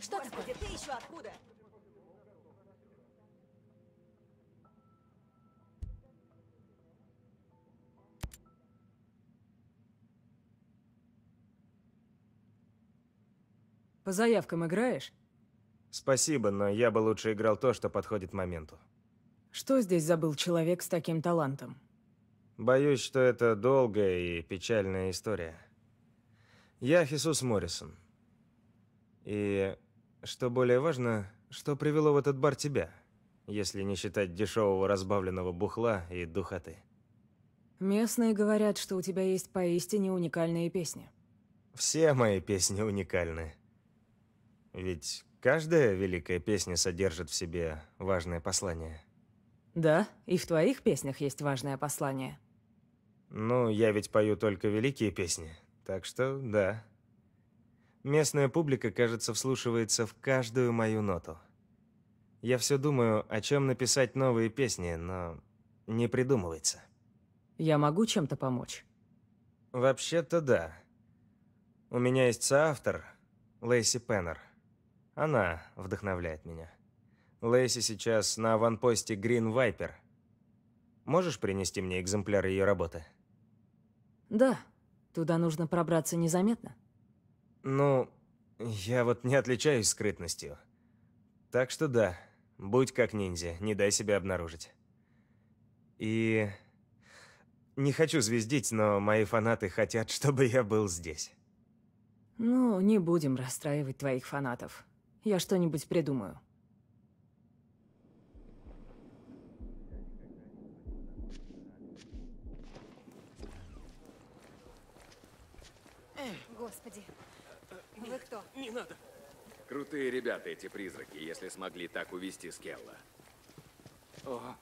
Что Господи, ты еще откуда? По заявкам играешь? Спасибо, но я бы лучше играл то, что подходит моменту. Что здесь забыл человек с таким талантом? Боюсь, что это долгая и печальная история. Я Хисус Моррисон. И, что более важно, что привело в этот бар тебя, если не считать дешевого разбавленного бухла и духоты. Местные говорят, что у тебя есть поистине уникальные песни. Все мои песни уникальны. Ведь каждая великая песня содержит в себе важное послание. Да, и в твоих песнях есть важное послание. Ну, я ведь пою только великие песни, так что да. Местная публика, кажется, вслушивается в каждую мою ноту. Я все думаю, о чем написать новые песни, но не придумывается. Я могу чем-то помочь? Вообще-то да. У меня есть соавтор, Лейси Пеннер. Она вдохновляет меня. Лейси сейчас на аванпосте Green Viper. Можешь принести мне экземпляр ее работы? Да. Туда нужно пробраться незаметно. Ну, я вот не отличаюсь скрытностью. Так что да, будь как ниндзя, не дай себя обнаружить. И... Не хочу звездить, но мои фанаты хотят, чтобы я был здесь. Ну, не будем расстраивать твоих фанатов. Я что-нибудь придумаю. Господи. Вы кто? Не надо. Крутые ребята эти призраки, если смогли так увести Скелла. В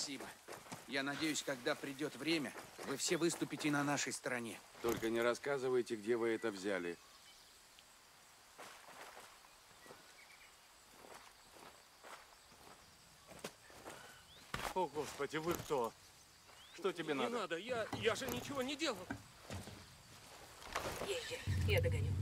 Спасибо. Я надеюсь, когда придет время, вы все выступите на нашей стороне. Только не рассказывайте, где вы это взяли. О, Господи, вы кто? Что тебе Не надо? надо, я, я же ничего не делал. Езжай, я догоню.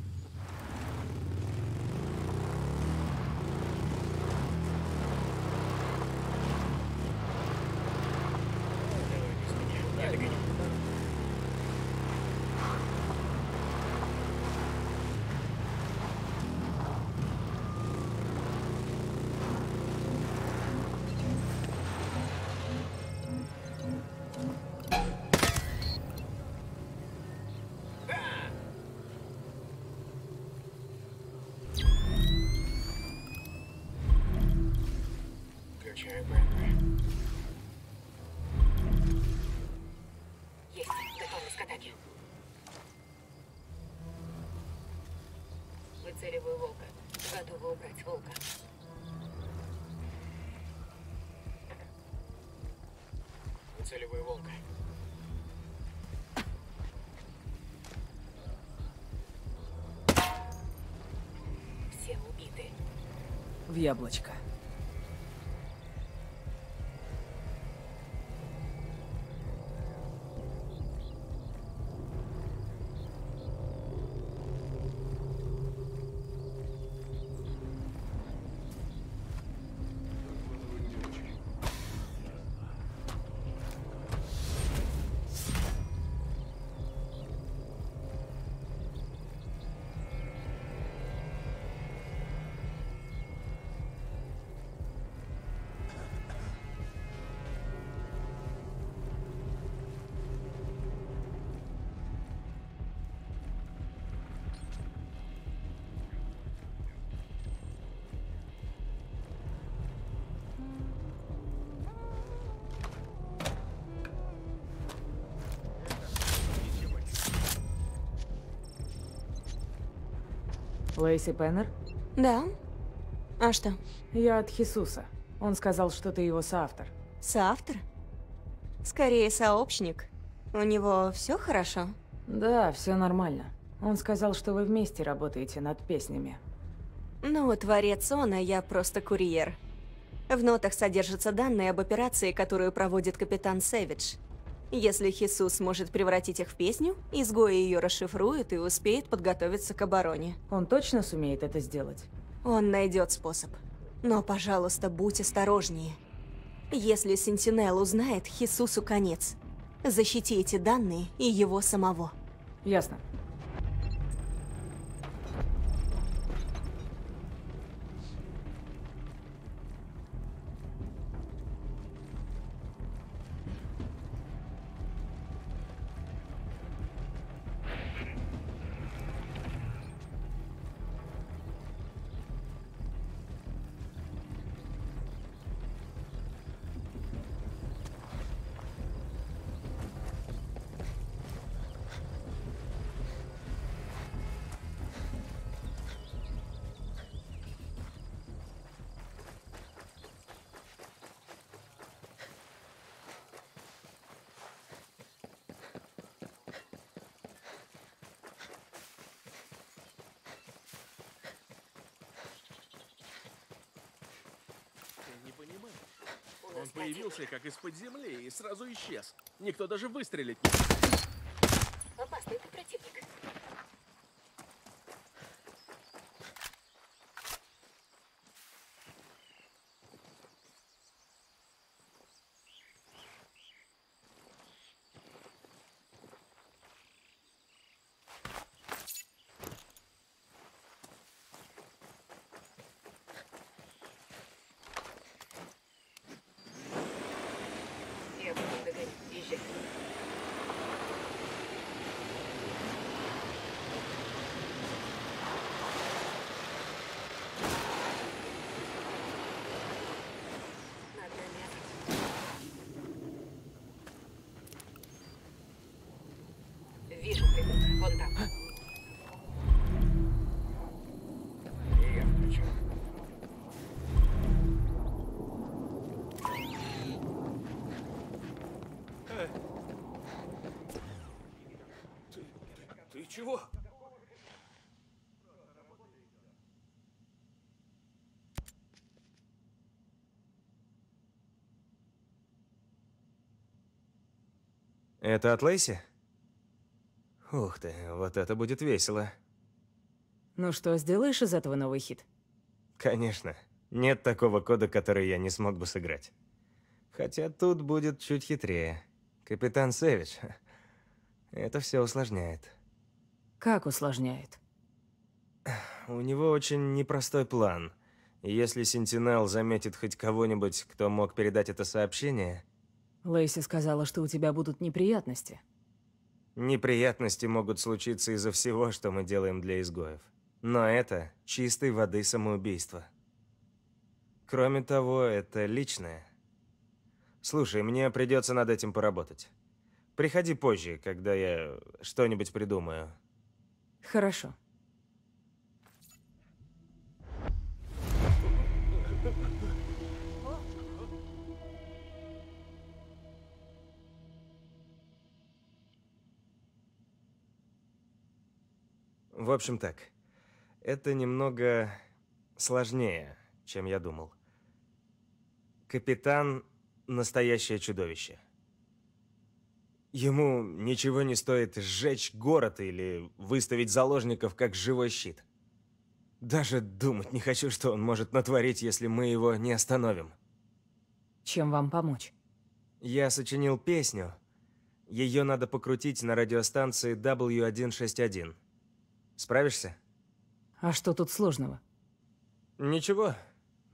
Волка. Выцеливаю волка. Все убиты. В яблочко. Лейси Пеннер? Да. А что, Я от Хисуса. Он сказал, что ты его соавтор. соавтор? Скорее, сообщник. У него все хорошо? Да, все нормально. Он сказал, что вы вместе работаете над песнями. Ну, творец он, а я просто курьер. В нотах содержатся данные об операции, которую проводит капитан Сэвидж. Если Хисус сможет превратить их в песню, изгои ее расшифрует и успеет подготовиться к обороне. Он точно сумеет это сделать? Он найдет способ. Но, пожалуйста, будь осторожнее. Если Сентинел узнает, Хисусу конец. Защити эти данные и его самого. Ясно. Он появился как из-под земли и сразу исчез. Никто даже выстрелить не... Опасный Это от Лейси? Ух ты, вот это будет весело. Ну что, сделаешь из этого новый хит? Конечно. Нет такого кода, который я не смог бы сыграть. Хотя тут будет чуть хитрее. Капитан Сэвидж. Это все усложняет. Как усложняет? У него очень непростой план. Если Сентинел заметит хоть кого-нибудь, кто мог передать это сообщение, Лейси сказала, что у тебя будут неприятности. неприятности могут случиться из-за всего, что мы делаем для изгоев. Но это чистой воды самоубийство. Кроме того, это личное. Слушай, мне придется над этим поработать. Приходи позже, когда я что-нибудь придумаю. Хорошо. В общем так, это немного сложнее, чем я думал. Капитан — настоящее чудовище. Ему ничего не стоит сжечь город или выставить заложников как живой щит. Даже думать не хочу, что он может натворить, если мы его не остановим. Чем вам помочь? Я сочинил песню. Ее надо покрутить на радиостанции W161. Справишься? А что тут сложного? Ничего.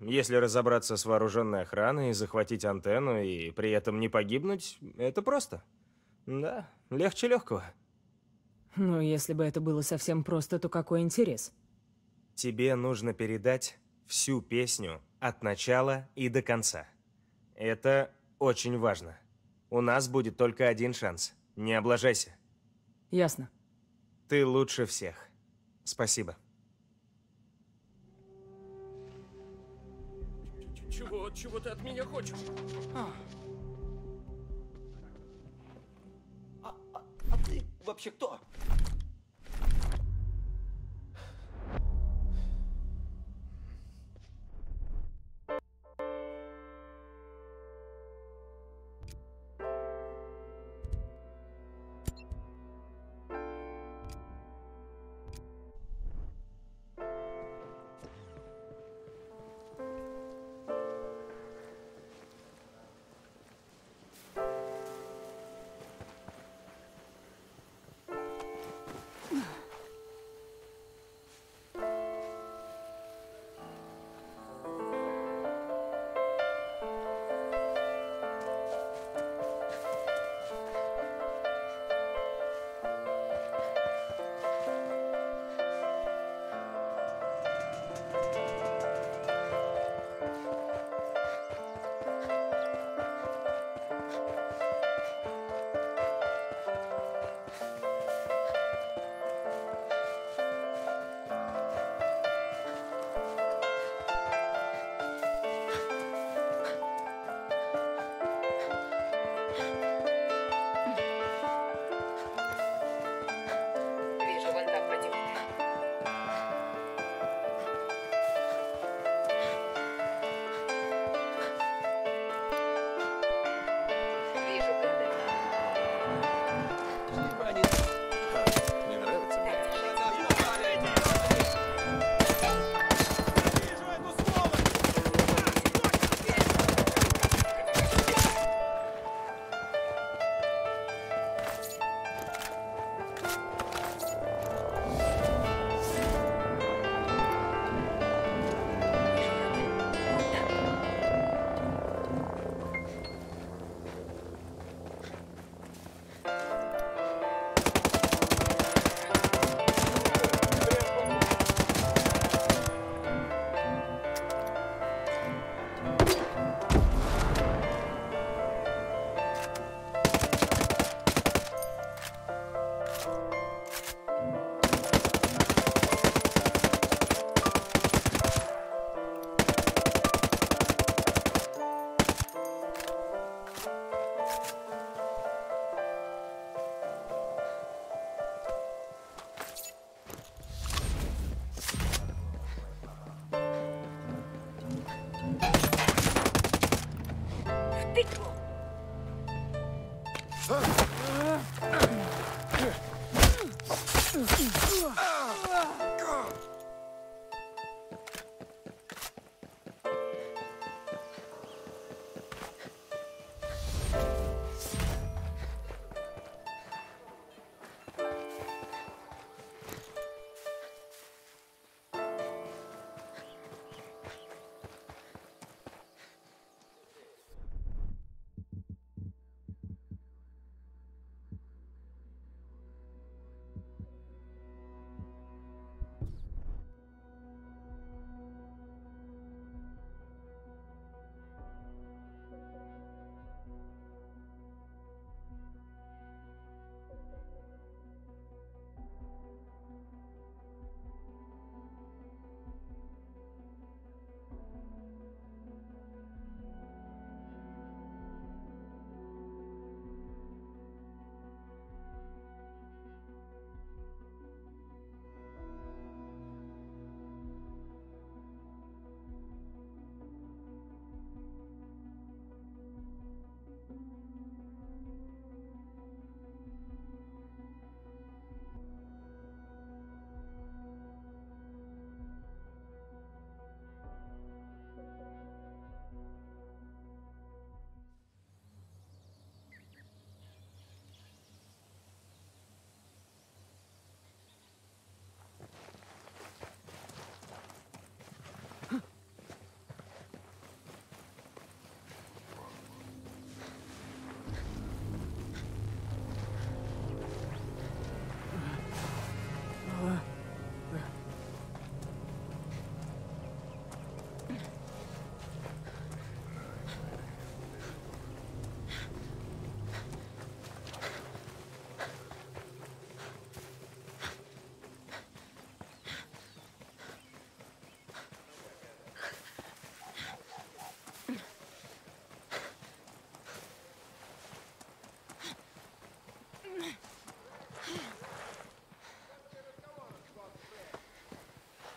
Если разобраться с вооруженной охраной, захватить антенну и при этом не погибнуть, это просто. Да, легче легкого. Ну, если бы это было совсем просто, то какой интерес? Тебе нужно передать всю песню от начала и до конца. Это очень важно. У нас будет только один шанс. Не облажайся. Ясно. Ты лучше всех. Спасибо. Чего, чего ты от меня хочешь? А. А, а, а ты вообще кто?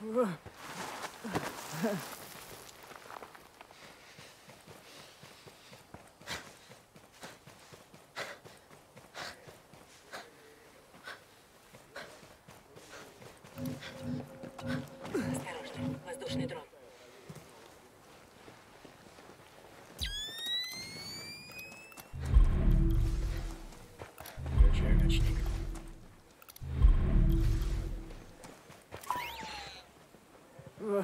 Whoa. Ищу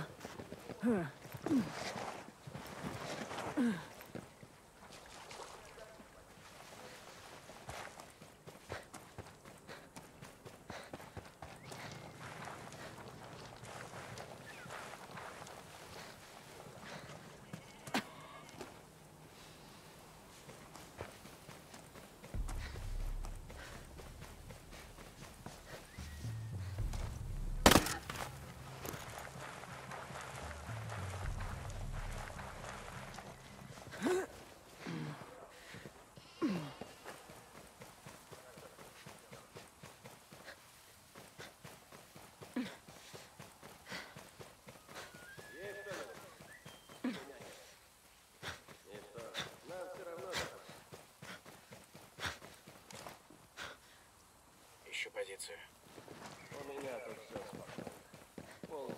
позицию. У меня тут все спокойно. Полная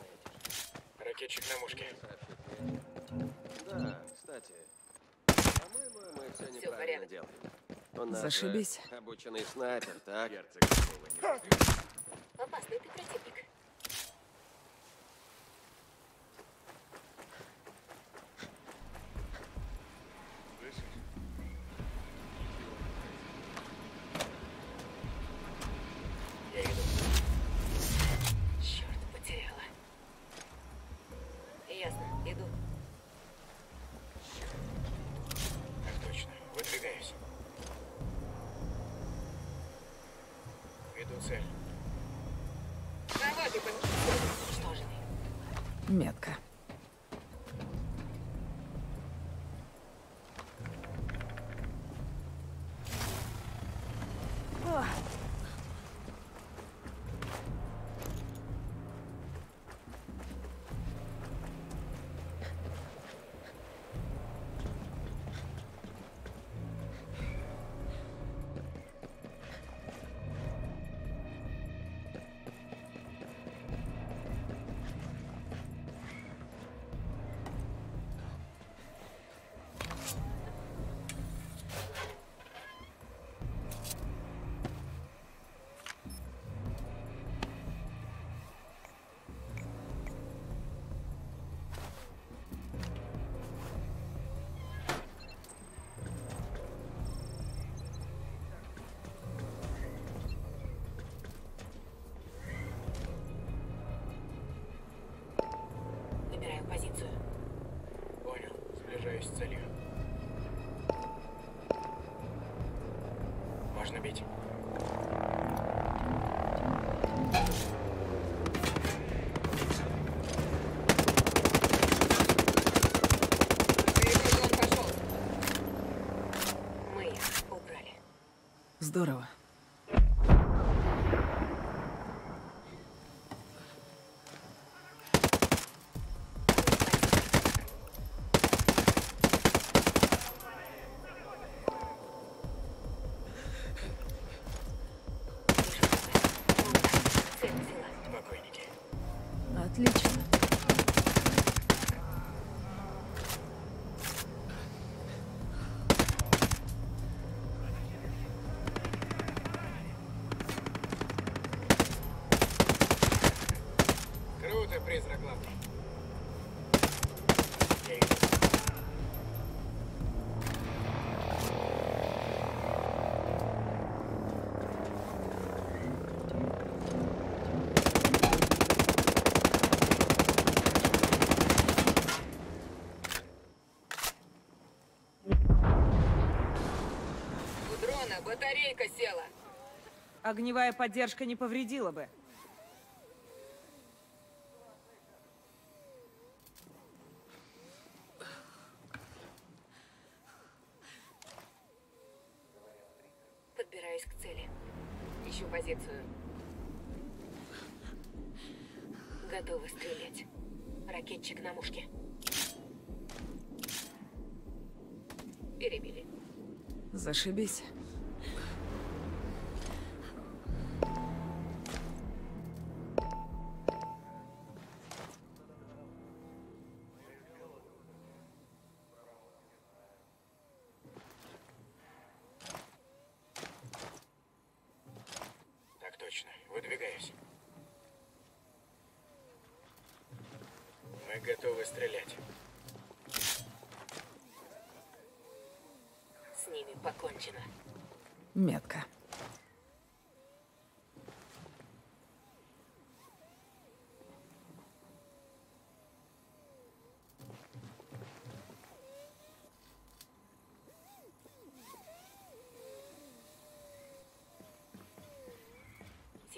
Ракетчик на мушке. Да, кстати. По-моему, мы все неправильно делаем. У нас же Зашибись. обученный снайпер, так? Герцог позицию. Понял. Сближаюсь с целью. Можно бить. Здорово. Призрак села. Огневая поддержка не повредила бы.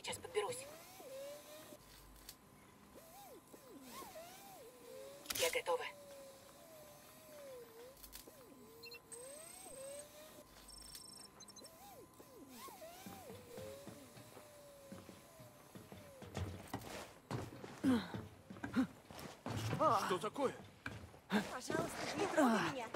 Сейчас подберусь. Я готова. Что такое? Пожалуйста, не трогай меня.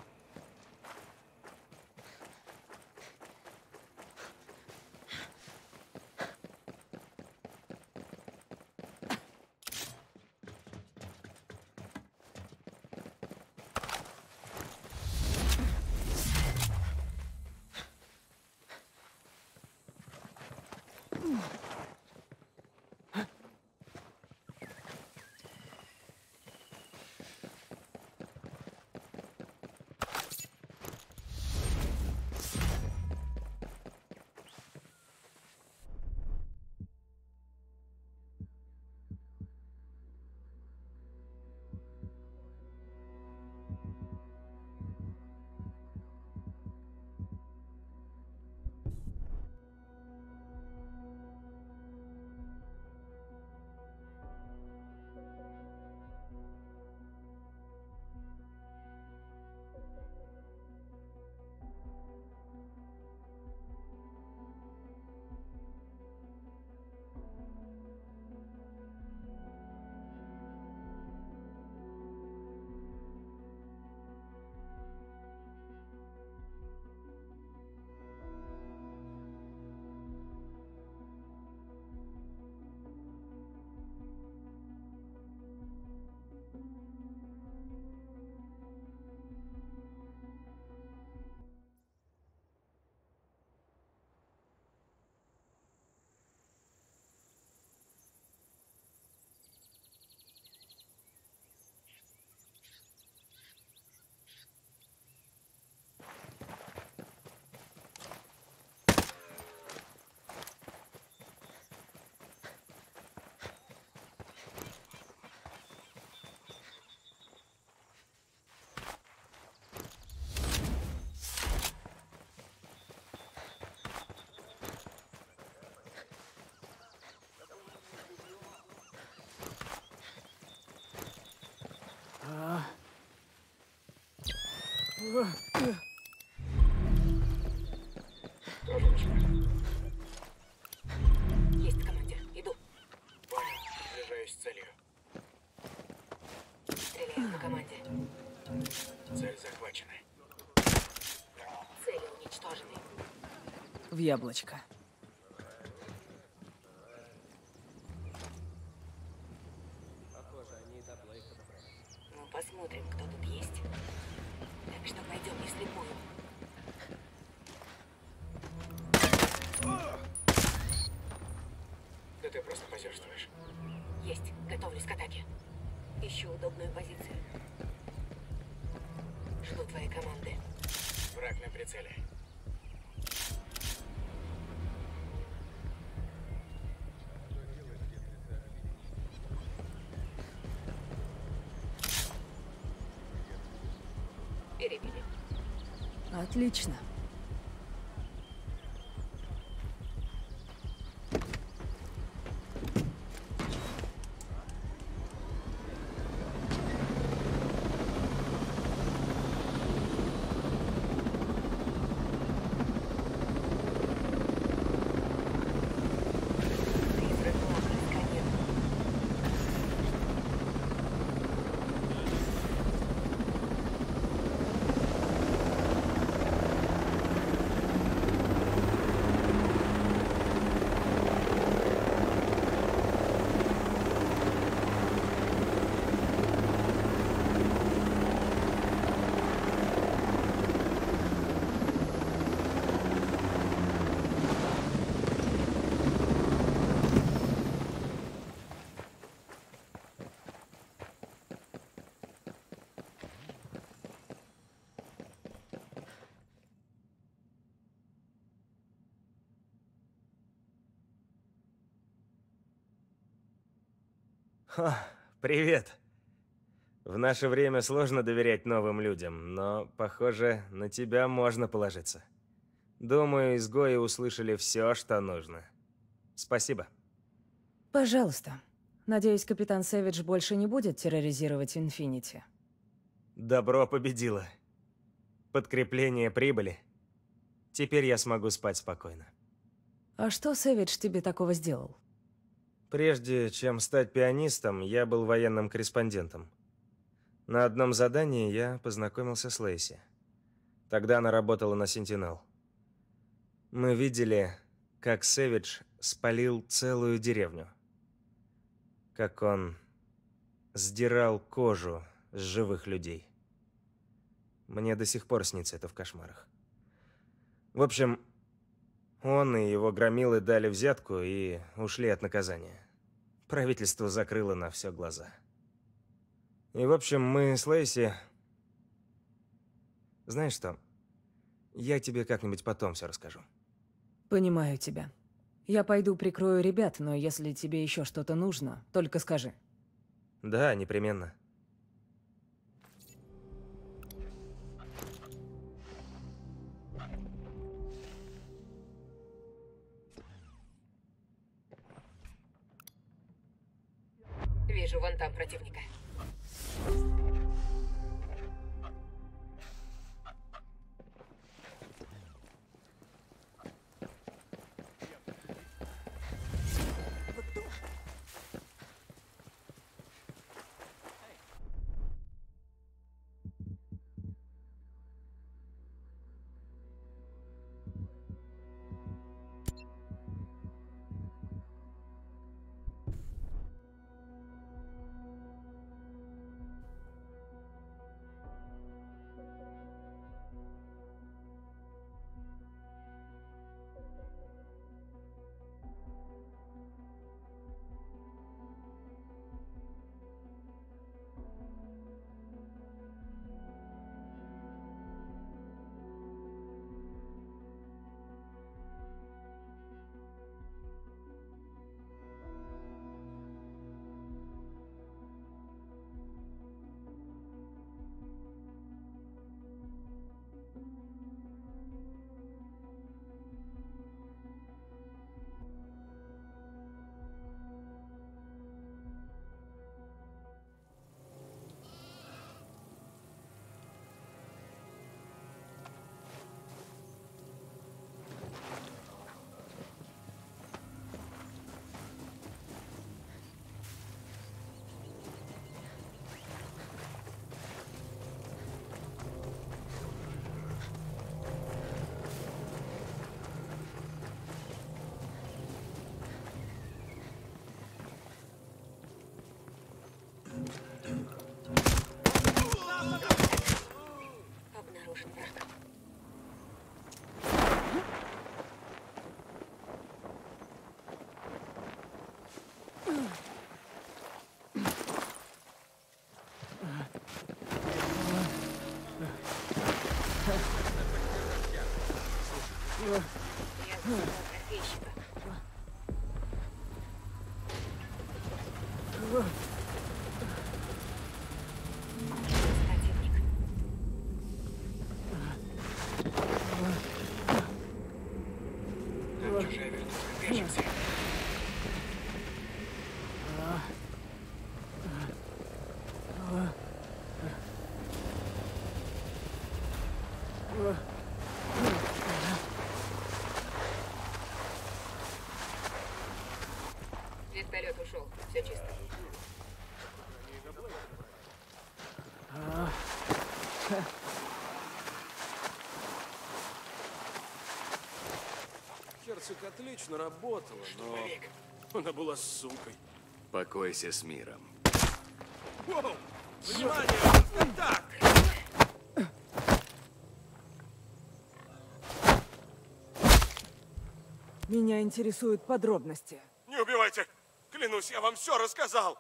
Есть командир. Иду. Понял. Сближаюсь с целью. Стреляю по команде. Цель захвачена. Цели уничтожены. В яблочко. О, привет. В наше время сложно доверять новым людям, но, похоже, на тебя можно положиться. Думаю, изгои услышали все, что нужно. Спасибо. Пожалуйста. Надеюсь, капитан Сэвидж больше не будет терроризировать Инфинити. Добро победило. Подкрепление прибыли. Теперь я смогу спать спокойно. А что Сэвидж тебе такого сделал? Прежде чем стать пианистом, я был военным корреспондентом. На одном задании я познакомился с Лейси. Тогда она работала на Сентинел. Мы видели, как Сэвидж спалил целую деревню. Как он сдирал кожу с живых людей. Мне до сих пор снится это в кошмарах. В общем, он и его громилы дали взятку и ушли от наказания. Правительство закрыло на все глаза. И, в общем, мы с Лейси... Знаешь что? Я тебе как-нибудь потом все расскажу. Понимаю тебя. Я пойду прикрою ребят, но если тебе еще что-то нужно, только скажи. Да, непременно. Вижу вон там противника. Hmm. Вертолет ушел. Все чисто. Герцог отлично работала, но она была сукой. Покойся с миром. Воу! Внимание! Так! Меня интересуют подробности. Не убивайте! Клянусь, я вам все рассказал!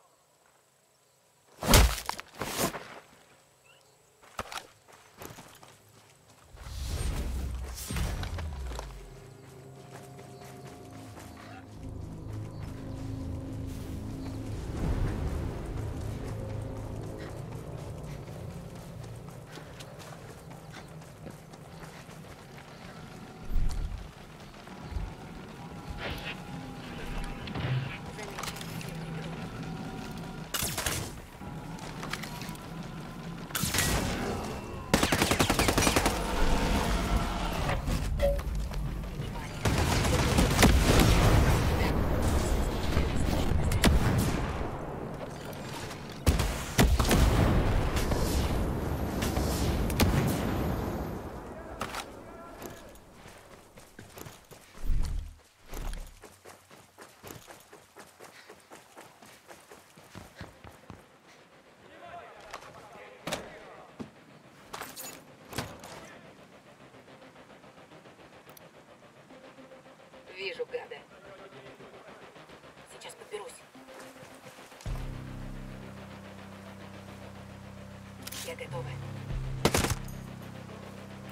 Все готовы.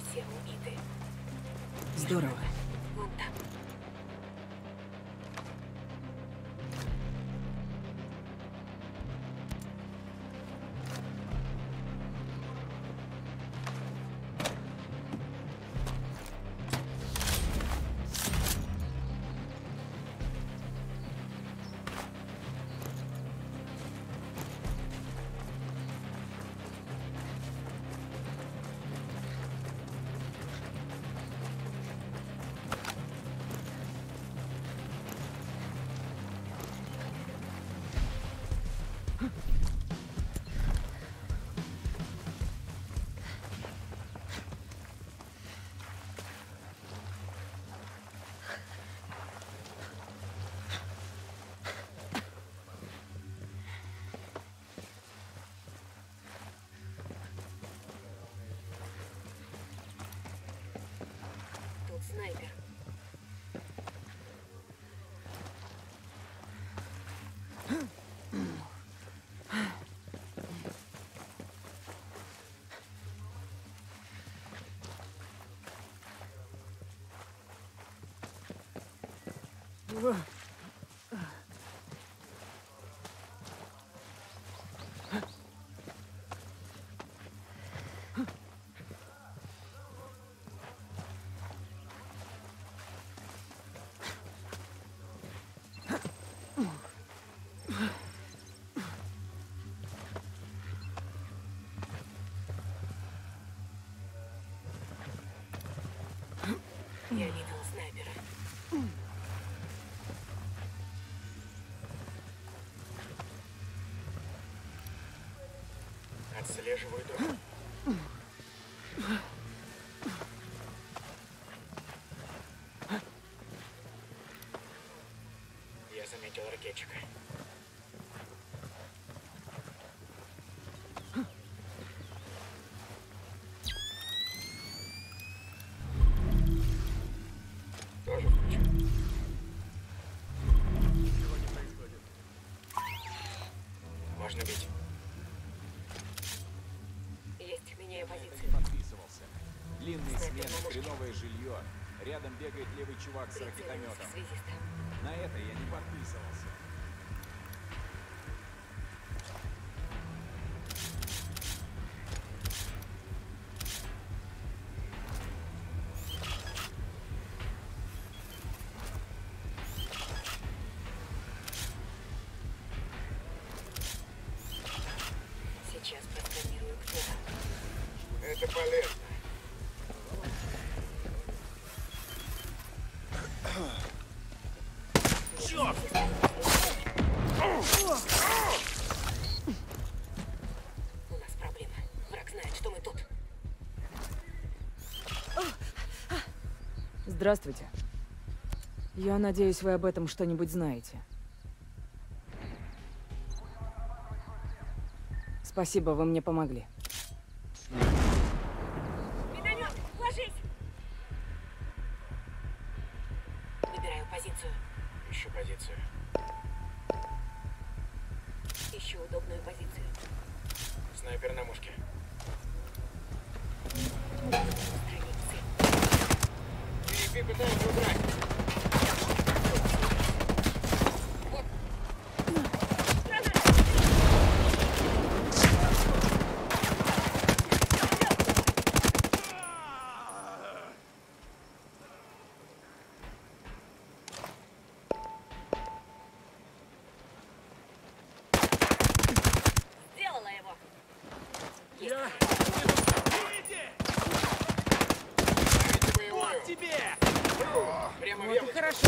Все убиты. Здорово. Я видел Отслеживаю дом. Я заметил ракетчика. Можно бить. Есть, меняю позицию. Не подписывался. Длинные смены, хреновое жилье. Рядом бегает левый чувак с ракетометом. На это я не подписывался. Здравствуйте. Я надеюсь, вы об этом что-нибудь знаете. Спасибо, вы мне помогли. Медомет, ложись! Выбираю позицию. Ищу позицию. Ищу удобную позицию. Снайпер на мушке. Устранить цель. PvP пытается удрать. Сделала его. Есть. Я... Ставите тебе! Прямо в Вот яблочко. хорошо.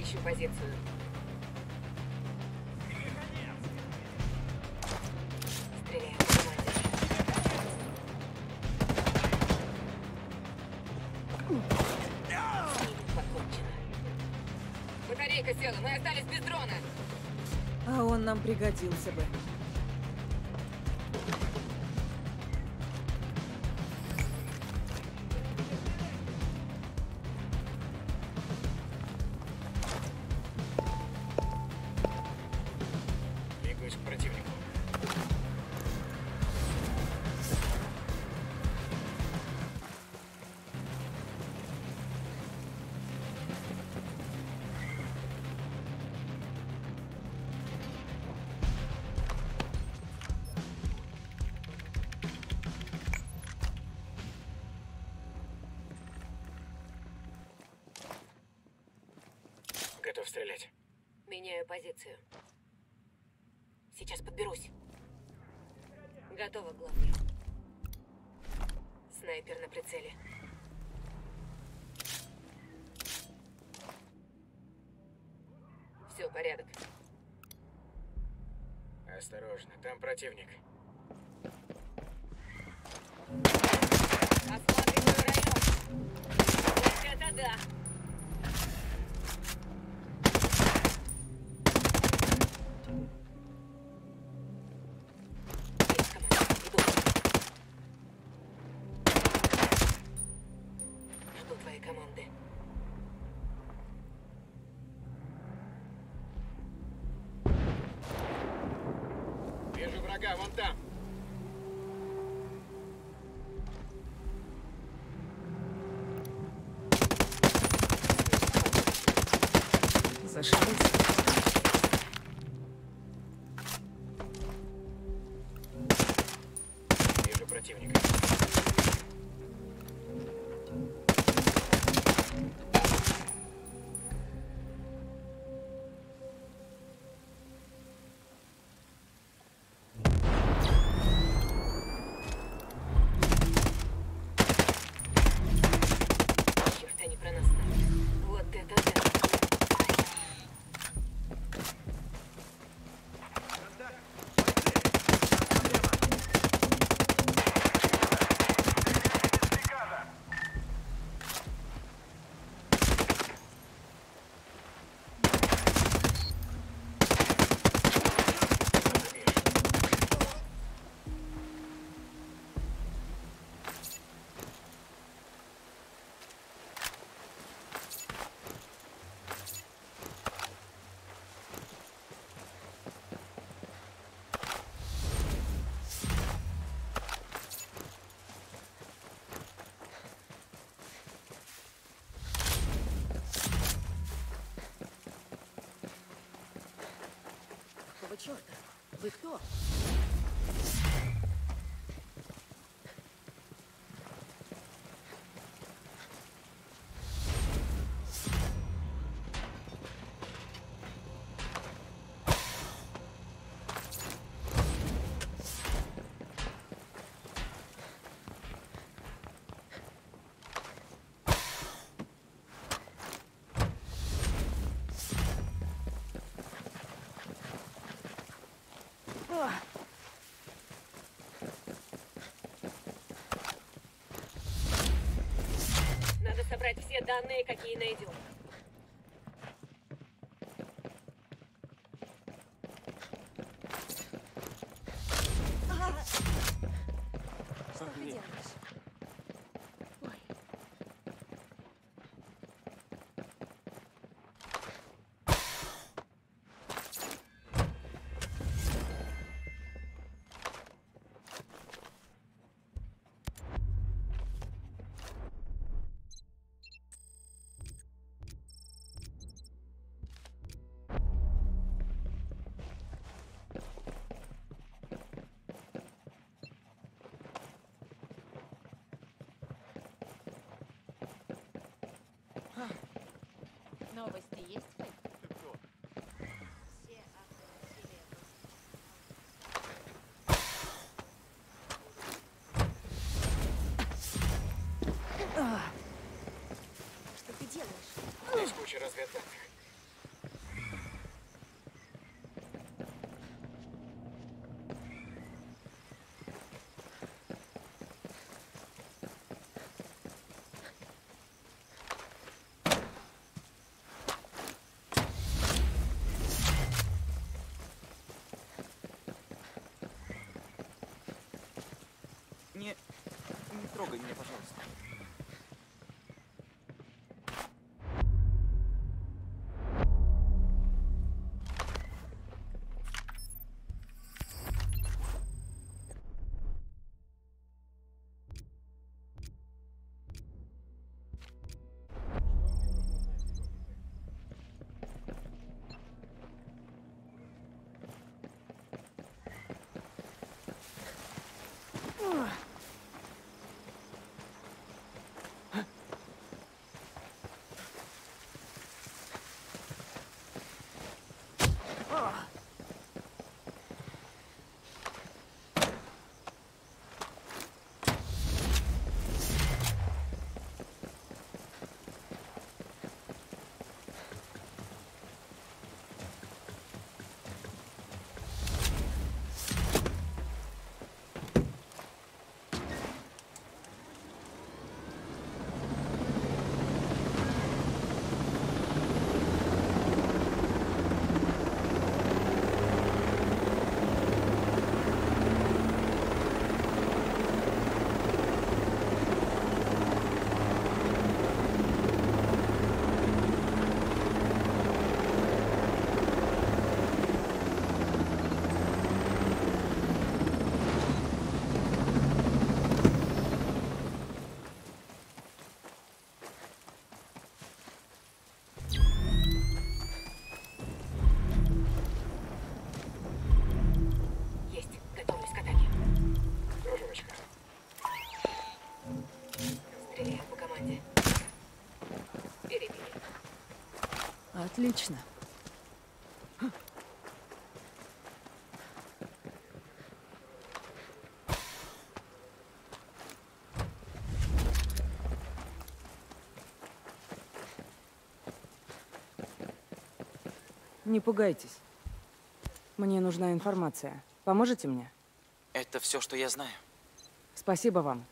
Ищу позицию. пригодился бы. позицию. Сейчас подберусь. Готово, главный. Снайпер на прицеле. Все, порядок. Осторожно, там противник. くと все данные, какие найдем. Отлично. Не пугайтесь. Мне нужна информация. Поможете мне? Это все, что я знаю. Спасибо вам.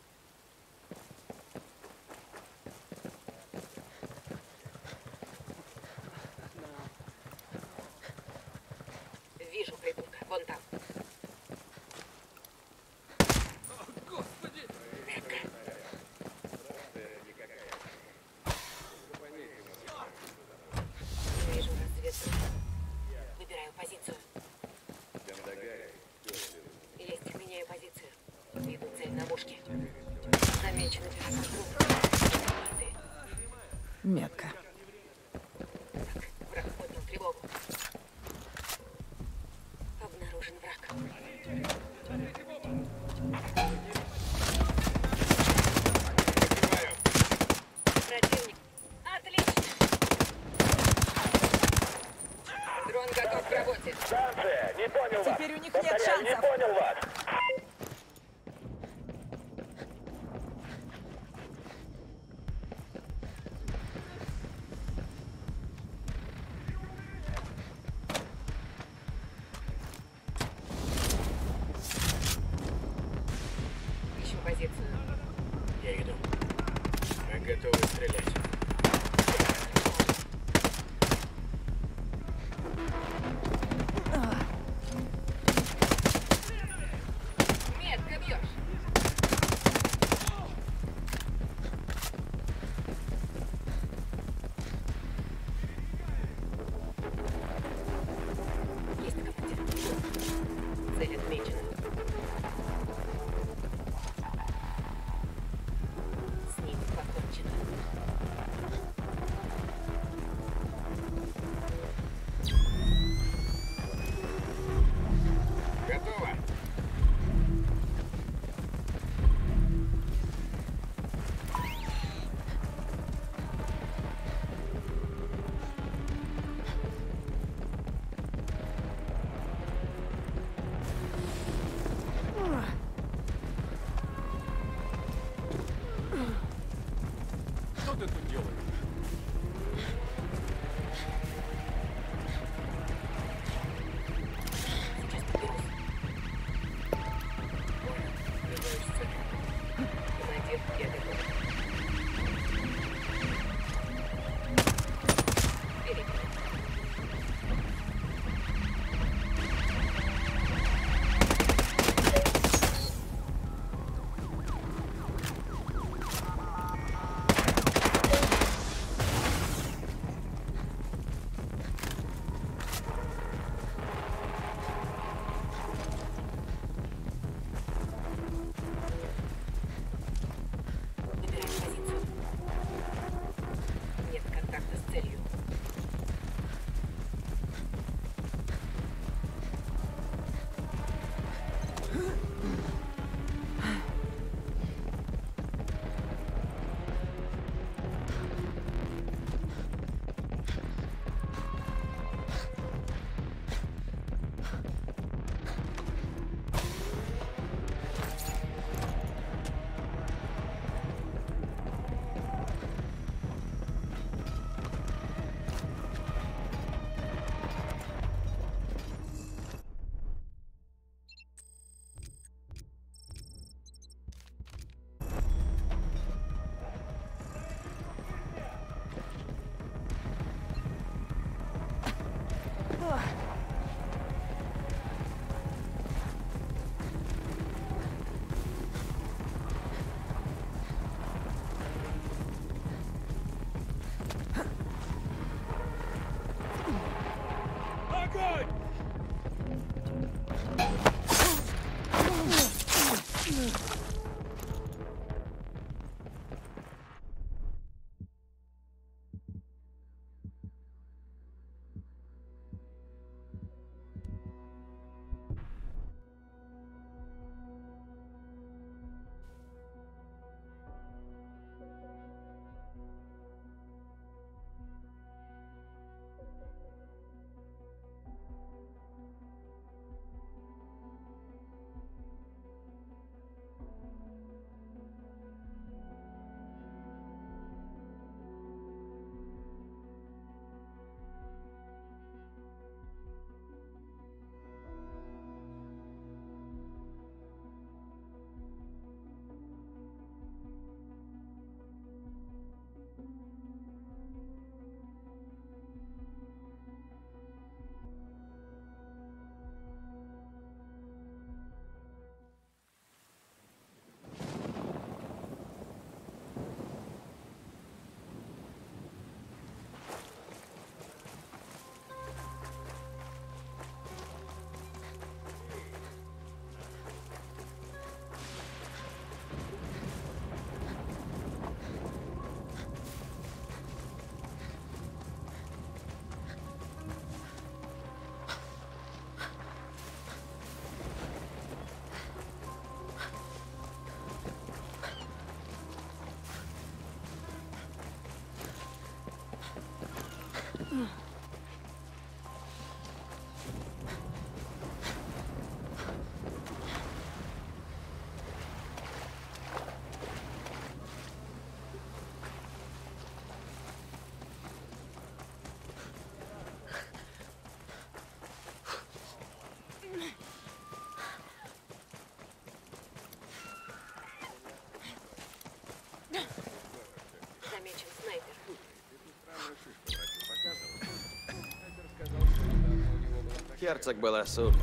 Герцог был осужден.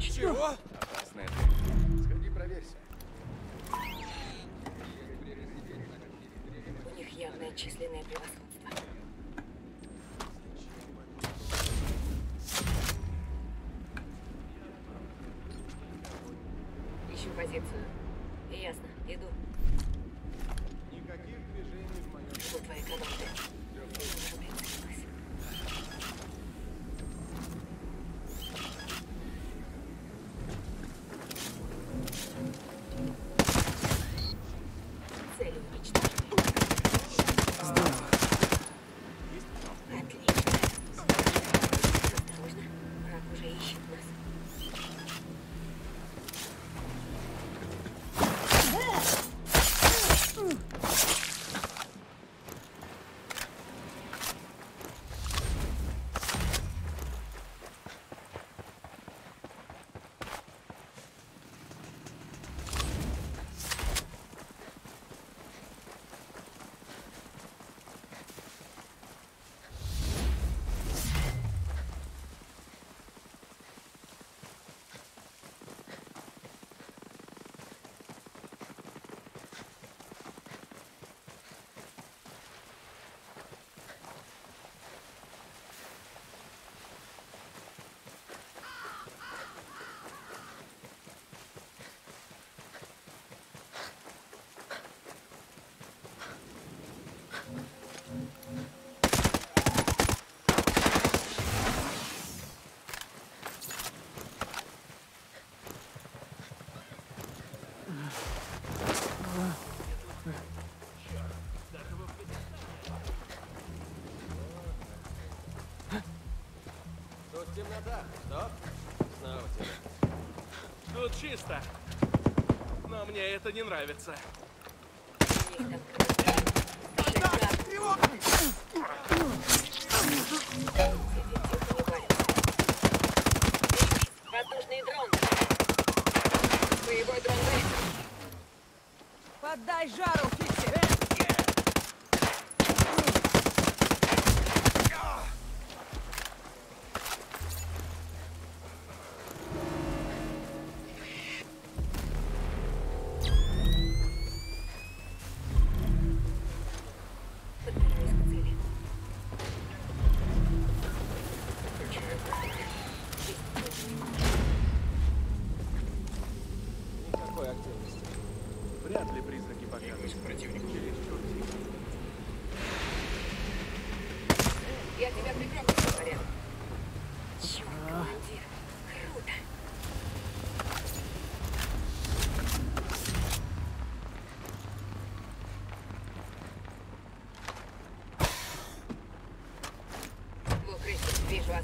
Чего? Да, что? Снова тебя. Тут чисто. Но мне это не нравится. Так, тревога! Воздушный дрон. Боевой дрон Поддай жару,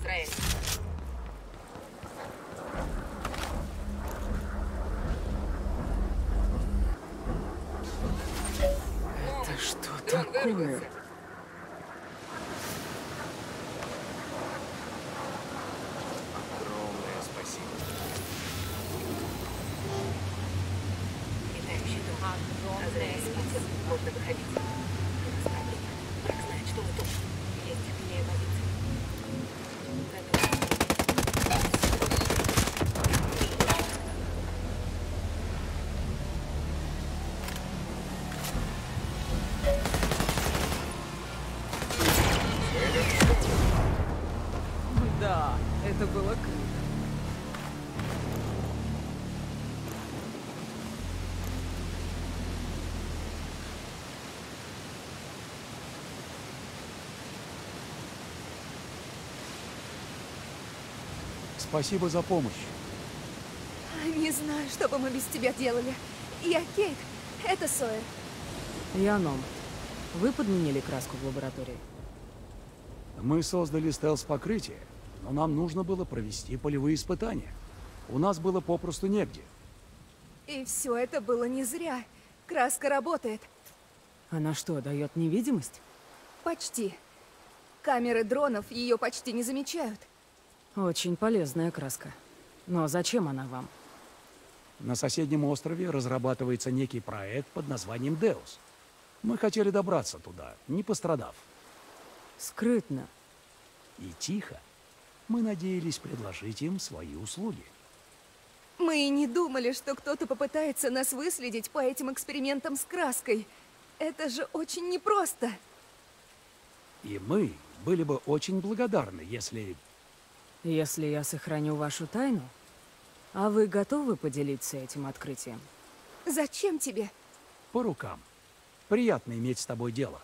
Right. Спасибо за помощь. Не знаю, что бы мы без тебя делали. Я Кейт. Это Сойер. Я Ном. Вы подменили краску в лаборатории? Мы создали стелс-покрытие, но нам нужно было провести полевые испытания. У нас было попросту негде. И все это было не зря. Краска работает. Она что, дает невидимость? Почти. Камеры дронов ее почти не замечают. Очень полезная краска. Но зачем она вам? На соседнем острове разрабатывается некий проект под названием Деус. Мы хотели добраться туда, не пострадав. Скрытно. И тихо. Мы надеялись предложить им свои услуги. Мы и не думали, что кто-то попытается нас выследить по этим экспериментам с краской. Это же очень непросто. И мы были бы очень благодарны, если... Если я сохраню вашу тайну? А вы готовы поделиться этим открытием? Зачем тебе? По рукам. Приятно иметь с тобой дело.